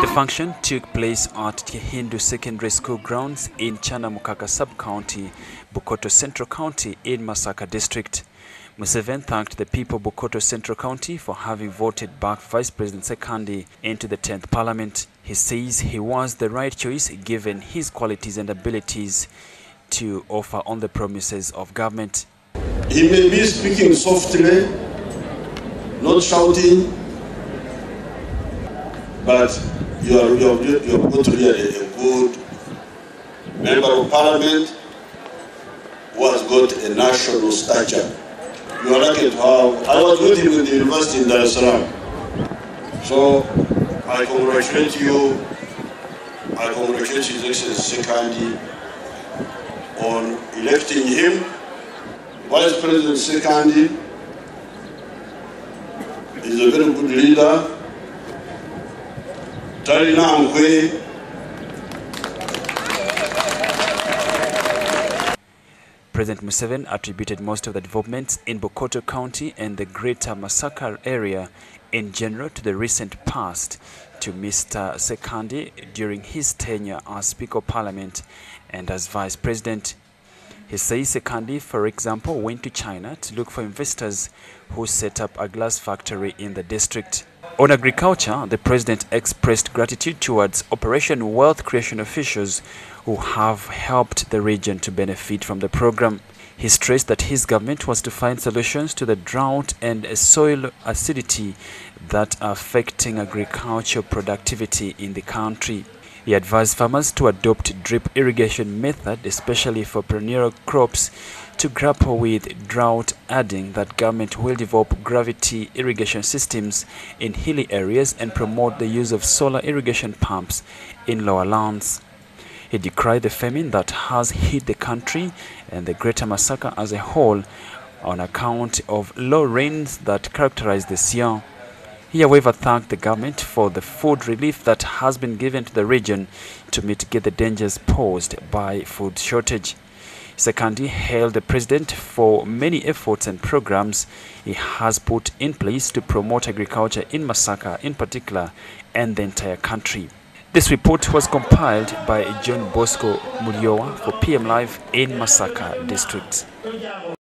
The function took place at the Hindu Secondary School grounds in Kyanamukaaka Sub-County, Bukoto Central County in Masaka District. Museveni thanked the people of Bukoto Central County for having voted back Vice President Ssekandi into the 10th Parliament. He says he was the right choice given his qualities and abilities to offer on the promises of government. He may be speaking softly, not shouting, but you are, you are, you are going to be a, a good member of parliament who has got a national stature. You are lucky to have. I was with him in the university in Dar es Salaam. So I congratulate you. I congratulate His Excellency Ssekandi on electing him. Vice President Ssekandi is a very good leader. President Museveni attributed most of the developments in Bukoto County and the greater Masaka area in general to the recent past to Mr. Ssekandi during his tenure as Speaker of Parliament and as Vice President. He says Ssekandi, for example, went to China to look for investors who set up a glass factory in the district. On agriculture, the president expressed gratitude towards Operation Wealth Creation officials who have helped the region to benefit from the program. He stressed that his government was to find solutions to the drought and soil acidity that are affecting agricultural productivity in the country. He advised farmers to adopt drip irrigation method, especially for perennial crops, to grapple with drought, adding that government will develop gravity irrigation systems in hilly areas and promote the use of solar irrigation pumps in lower lands. He decried the famine that has hit the country and the greater Masaka as a whole on account of low rains that characterize this year. He, however, thanked the government for the food relief that has been given to the region to mitigate the dangers posed by food shortage. Ssekandi hailed the president for many efforts and programs he has put in place to promote agriculture in Masaka in particular and the entire country. This report was compiled by John Bosco Mulyowa for PM Live in Masaka District.